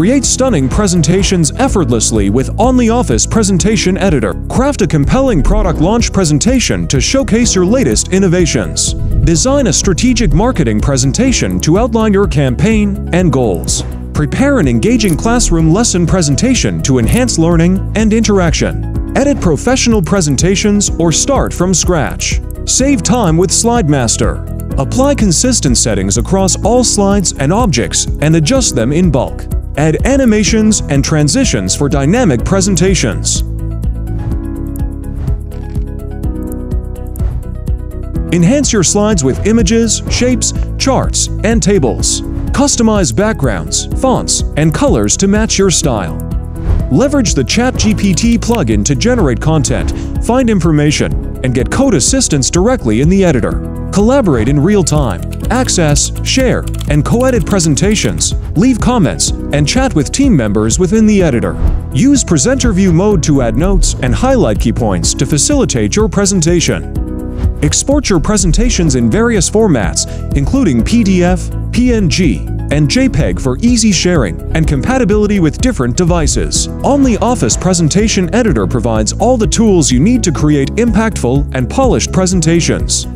Create stunning presentations effortlessly with OnlyOffice Presentation Editor. Craft a compelling product launch presentation to showcase your latest innovations. Design a strategic marketing presentation to outline your campaign and goals. Prepare an engaging classroom lesson presentation to enhance learning and interaction. Edit professional presentations or start from scratch. Save time with SlideMaster. Apply consistent settings across all slides and objects and adjust them in bulk. Add animations and transitions for dynamic presentations. Enhance your slides with images, shapes, charts, and tables. Customize backgrounds, fonts, and colors to match your style. Leverage the ChatGPT plugin to generate content, find information, and get code assistance directly in the editor. Collaborate in real time, access, share, and co-edit presentations, leave comments, and chat with team members within the editor. Use presenter view mode to add notes and highlight key points to facilitate your presentation. Export your presentations in various formats, including PDF, PNG, and JPEG for easy sharing and compatibility with different devices. OnlyOffice Presentation Editor provides all the tools you need to create impactful and polished presentations.